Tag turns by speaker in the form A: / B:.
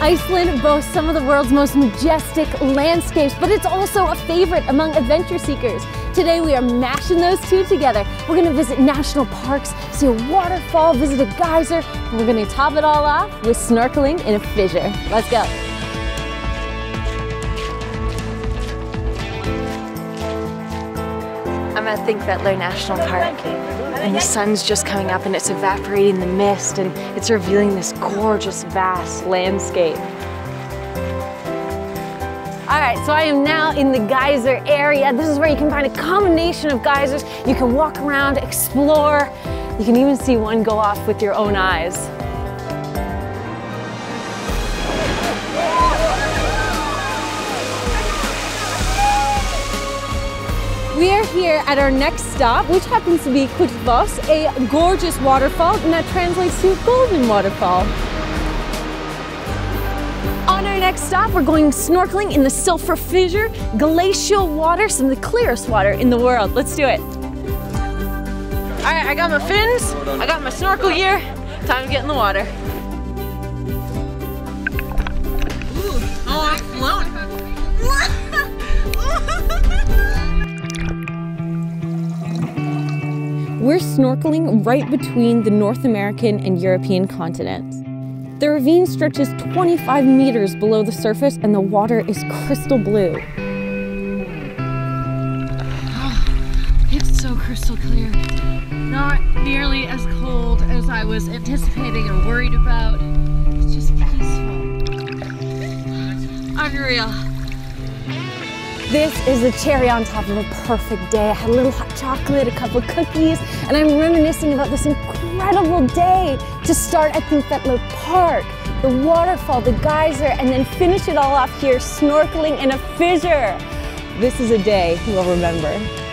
A: Iceland boasts some of the world's most majestic landscapes, but it's also a favorite among adventure seekers. Today we are mashing those two together. We're gonna visit national parks, see a waterfall, visit a geyser, and we're gonna top it all off with snorkeling in a fissure. Let's go. I'm at Thingvellir National Park and the sun's just coming up and it's evaporating the mist and it's revealing this gorgeous vast landscape. All right, so I am now in the geyser area. This is where you can find a combination of geysers. You can walk around, explore. You can even see one go off with your own eyes. We are here at our next stop, which happens to be Gullfoss, a gorgeous waterfall, and that translates to golden waterfall. On our next stop, we're going snorkeling in the Silfra Fissure, glacial water, some of the clearest water in the world. Let's do it. All right, I got my fins, I got my snorkel gear, time to get in the water. We're snorkeling right between the North American and European continents. The ravine stretches 25 meters below the surface and the water is crystal blue.
B: Oh, it's so crystal clear. Not nearly as cold as I was anticipating or worried about. It's just peaceful. Unreal.
A: This is the cherry on top of a perfect day. I had a little hot chocolate, a couple cookies, and I'm reminiscing about this incredible day to start at Thingvellir Park, the waterfall, the geyser, and then finish it all off here snorkeling in a fissure. This is a day we'll remember.